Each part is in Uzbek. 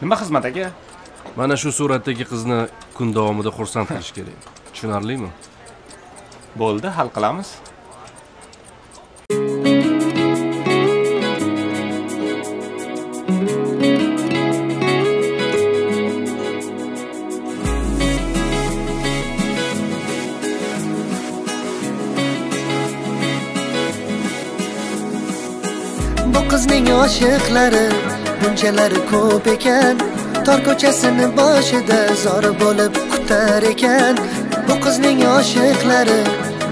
nima xizmat aka? Mana shu suratdagi qizni kun davomida xursand qilish kerak. Tushunarlimi? Bo'ldi hal qilamiz. Bu qizning oshiqlari bunchalar ko'p ekan. Tor ko'chasini boshida zor bo'lib kutar ekan. Bu qizning oshiqlari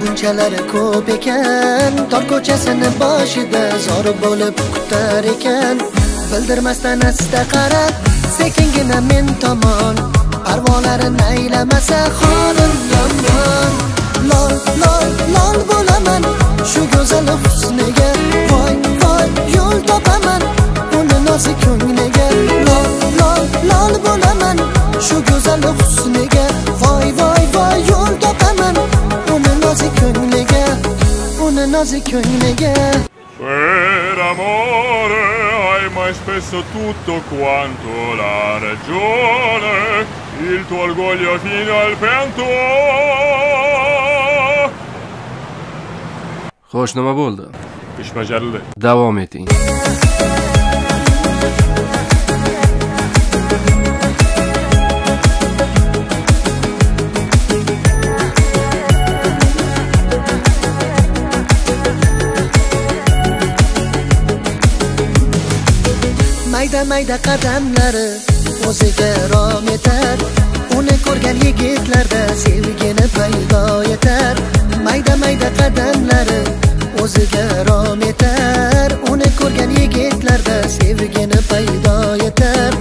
bunchalari ko'p ekan. Tor ko'chasini boshida zor bo'lib kutar ekan. Bildirmasdan asta qarab sekingina men tomon parvolarini aylamasa holim uni nozik ko'ngliga Per amore hai mai spesso tutto quanto la ragione, il tuo orgoglio fino al pianto. xo'sh nima bo'ldi Ish bajarildi. davom eting mayda mayda qadamlari o'ziga rom etar. Uni ko'rgan yigitlarda sevgini paydo etar. Mayda mayda qadamlari o'ziga rom etar. Uni ko'rgan yigitlarda sevgini paydo etar.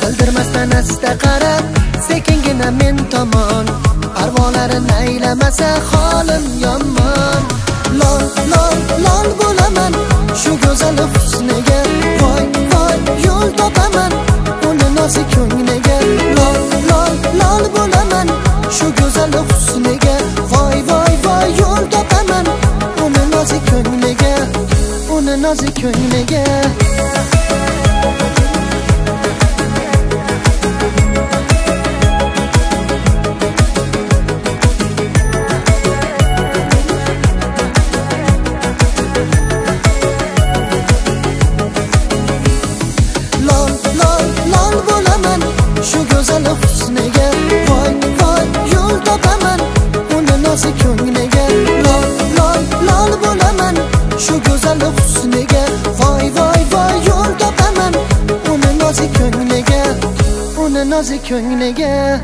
Bildirmasdan asta qarab sekingina men tomon. Parvolarini naylamasa holim yomon. Lol lol lol bo'laman shu go'zal husniga uni nozik ko'ngliga lol lol lol bo'laman shu go'zal husniga چگونه نازی کنگه